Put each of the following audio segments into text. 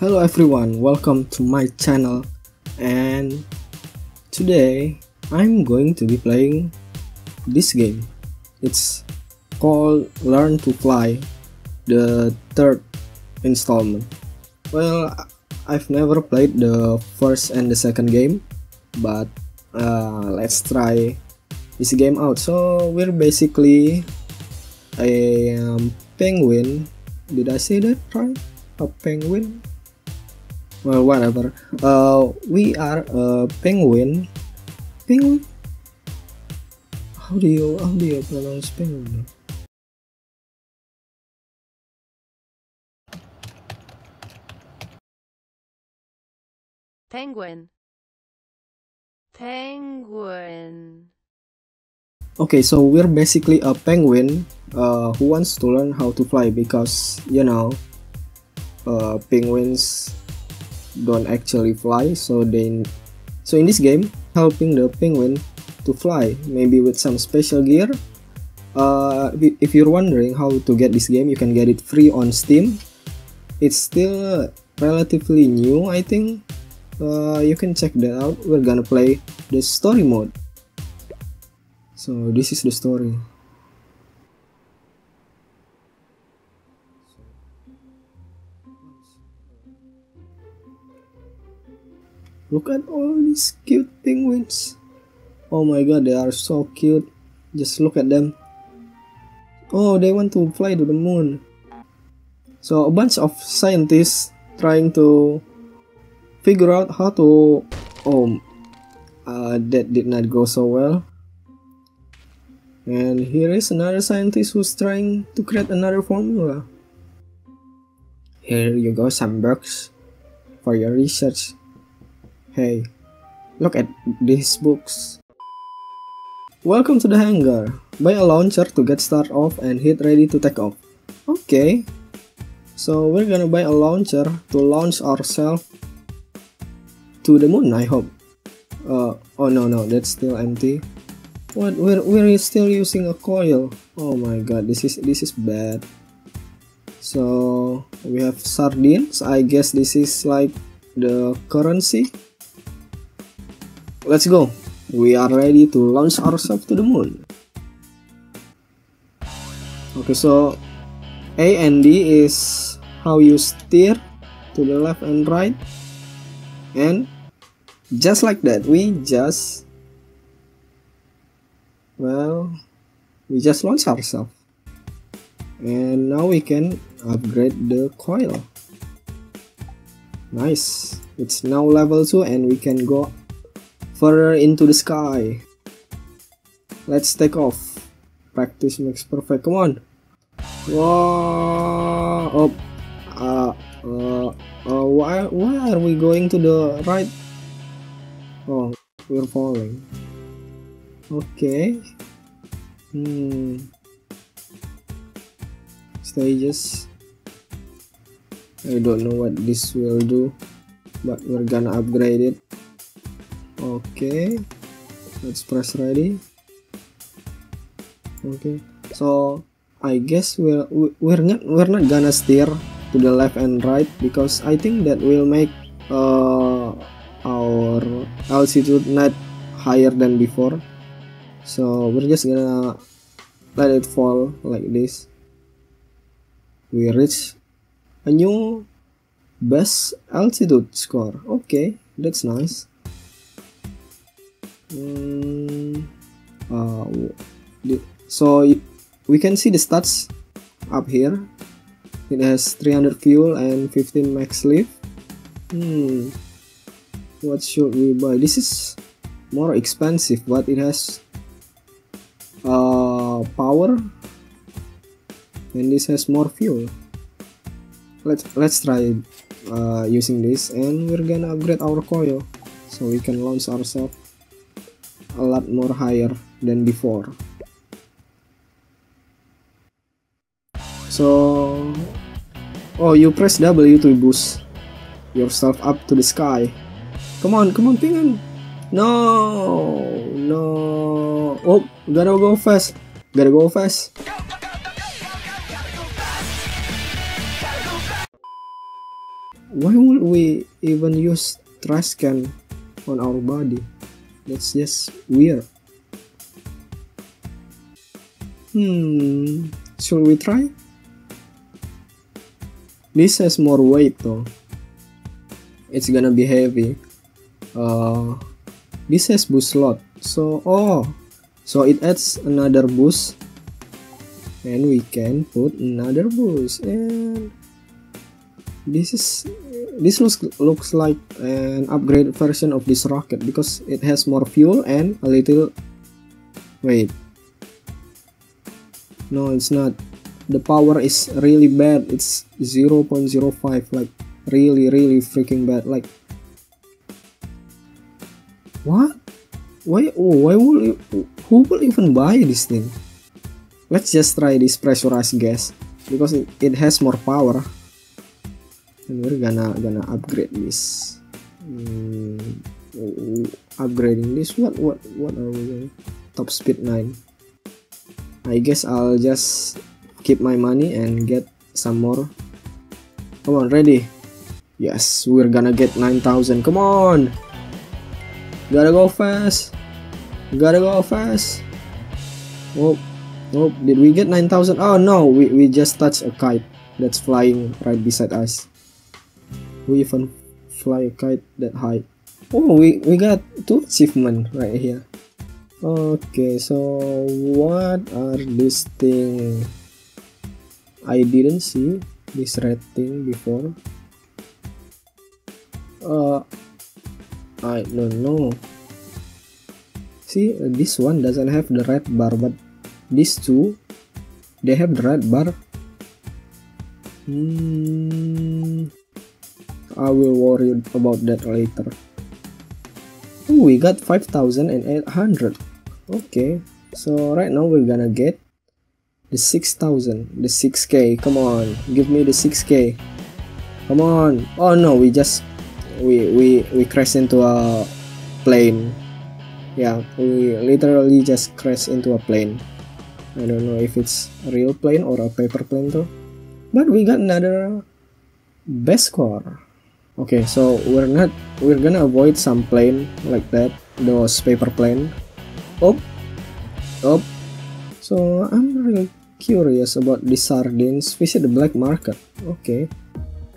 Hello everyone, welcome to my channel and today I'm going to be playing this game. It's called Learn to Fly, the third installment. Well, I've never played the first and the second game, but uh, let's try this game out. So we're basically a um, penguin. Did I say that right? A penguin? Well whatever uh we are a penguin penguin how do you how do you pronounce penguin Penguin. Penguin. okay so we're basically a penguin uh who wants to learn how to fly because you know uh penguins don't actually fly. So they so in this game helping the penguin to fly maybe with some special gear. Uh, if you're wondering how to get this game you can get it free on steam. It's still relatively new i think. Uh, you can check that out. We're gonna play the story mode. So this is the story Look at all these cute penguins. Oh my god, they are so cute. Just look at them. Oh, they want to fly to the moon. So a bunch of scientists trying to figure out how to oh uh, that did not go so well. And here is another scientist who's trying to create another formula. Here you go, some bugs for your research. Hey, look at these books. Welcome to the hangar. Buy a launcher to get start off and hit ready to take off. Okay. So we're gonna buy a launcher to launch ourselves to the moon, I hope. Uh, oh no no, that's still empty. What? We're, we're still using a coil. Oh my god, this is this is bad. So we have sardines. I guess this is like the currency Let's go. We are ready to launch ourselves to the moon. Okay, so A and D is how you steer to the left and right. And just like that, we just well, we just launch ourselves. And now we can upgrade the coil. Nice. It's now level 2 and we can go further into the sky. Let's take off. Practice makes perfect. Come on. Whoa. Oh. Uh, uh, uh, why, why are we going to the right? Oh, we're falling. Okay. Hmm. Stages. I don't know what this will do, but we're gonna upgrade it okay let's press ready. Okay so I guess we're we're not we're not gonna steer to the left and right because I think that will make uh, our altitude not higher than before. So we're just gonna let it fall like this. We reach a new best altitude score. Okay that's nice Mm, uh, so we can see the stats up here. It has 300 fuel and 15 max lift. Hmm. What should we buy? This is more expensive, but it has uh, power, and this has more fuel. Let's let's try uh, using this, and we're gonna upgrade our coil so we can launch ourselves a lot more higher than before. So oh you press W to boost yourself up to the sky. Come on come on penguin no no. Oh gotta go fast. Gotta go fast. Why would we even use trash can on our body that's just weird. Hmm should we try? This has more weight though. It's gonna be heavy. Uh this has boost slot so oh so it adds another boost. And we can put another boost. And this is this looks looks like an upgraded version of this rocket because it has more fuel and a little wait. No it's not. The power is really bad. It's 0.05 like really really freaking bad like. What? Why oh why will who will even buy this thing? Let's just try this pressurized gas because it, it has more power and we're gonna gonna upgrade this hmm, upgrading this what what what are we doing? Top speed 9 I guess I'll just keep my money and get some more. Come on ready? Yes we're gonna get 9000 come on! Gotta go fast. Gotta go fast. Oh oh did we get 9000 oh no. We, we just touched a kite that's flying right beside us we even fly a kite that high. Oh we, we got two achievement right here. Okay so what are these things? I didn't see this red thing before. Uh I don't know. See this one doesn't have the red bar but these two they have the red bar. Hmm, I will worry about that later. Ooh, we got 5800 okay so right now we're gonna get the 6000 the 6k come on give me the 6k come on. Oh no we just we we we crash into a plane. Yeah we literally just crash into a plane. I don't know if it's a real plane or a paper plane though. But we got another best score okay so we're not we're gonna avoid some plane like that those paper plane oh oh so I'm really curious about the sardines visit the black market okay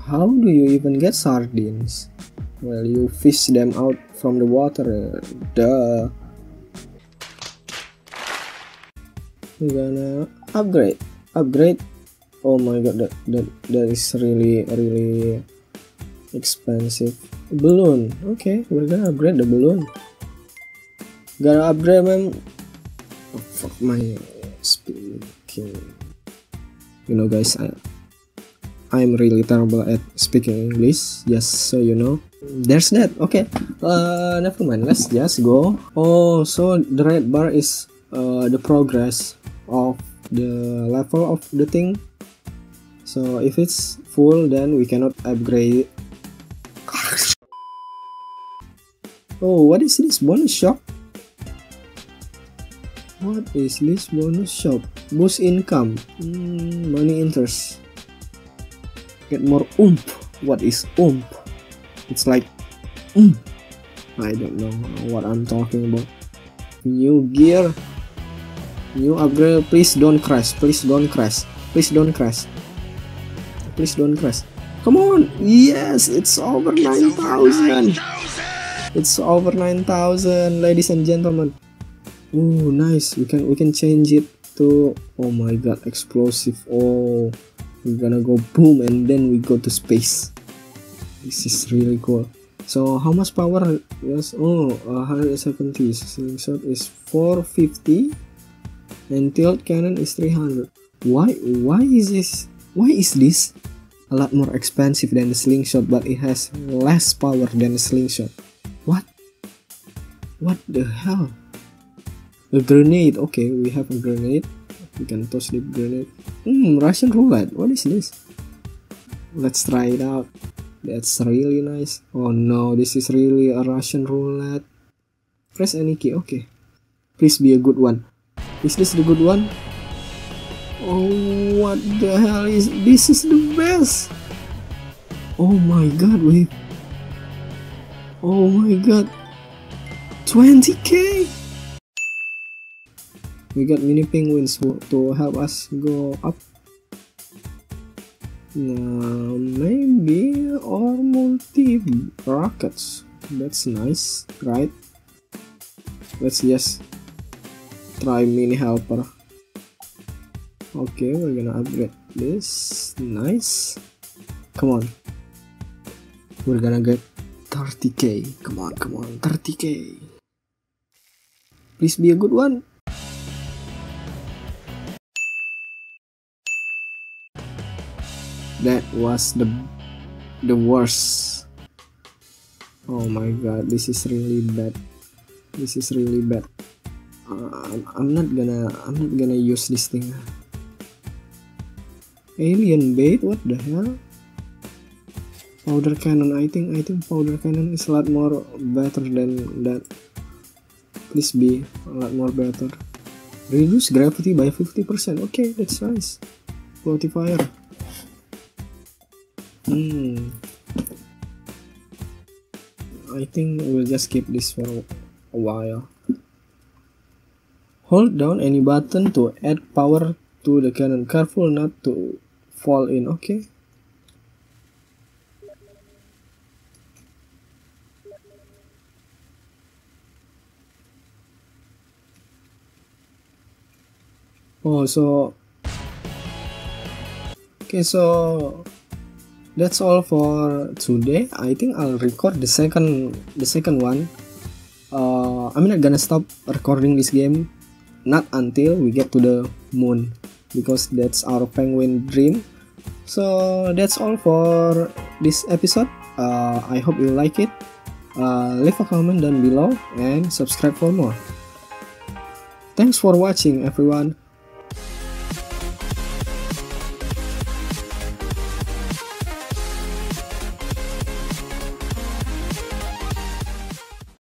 how do you even get sardines well, you fish them out from the water. Duh. We're gonna upgrade. Upgrade. Oh my god, that that that is really really expensive. Balloon. Okay, we're gonna upgrade the balloon. Gotta upgrade man. Oh, fuck my speaking. You know, guys, I I'm really terrible at speaking English. Just so you know there's that okay uh never mind let's just go oh so the red bar is uh, the progress of the level of the thing so if it's full then we cannot upgrade oh what is this bonus shop? What is this bonus shop? Boost income. Mm, money interest. Get more oomph. What is oomph? It's like mm, I don't know what I'm talking about. New gear. New upgrade. Please don't crash. Please don't crash. Please don't crash. Please don't crash. Come on. Yes it's over 9000 it's over 9000 ladies and gentlemen. Oh nice. We can we can change it to oh my god explosive. Oh we're gonna go boom and then we go to space. This is really cool. So how much power? Yes oh uh, 170 slingshot is 450 and tilt cannon is 300 why why is this why is this a lot more expensive than the slingshot but it has less power than the slingshot what what the hell a grenade okay we have a grenade we can toss the grenade hmm russian roulette what is this let's try it out that's really nice. Oh no, this is really a Russian roulette. Press any key, okay. Please be a good one. Is this the good one? Oh, what the hell is this? Is the best. Oh my god, wait. Oh my god. 20k! We got mini penguins to help us go up. Now, maybe or multi rockets. That's nice, right? Let's just try mini helper. Okay, we're gonna upgrade this. Nice. Come on. We're gonna get 30k. Come on, come on, 30k. Please be a good one. That was the the worst. Oh my god, this is really bad. This is really bad. Uh, I'm not gonna I'm not gonna use this thing. Alien bait? What the hell? Powder cannon. I think I think powder cannon is a lot more better than that. Please be a lot more better. Reduce gravity by 50%. Okay, that's nice. Floaty fire. Hmm. I think we'll just keep this for a while. Hold down any button to add power to the cannon. Careful not to fall in, okay? Oh, so okay, so that's all for today. I think I'll record the second the second one. Uh, I'm not gonna stop recording this game, not until we get to the moon, because that's our penguin dream. So that's all for this episode. Uh, I hope you like it. Uh, leave a comment down below and subscribe for more. Thanks for watching everyone.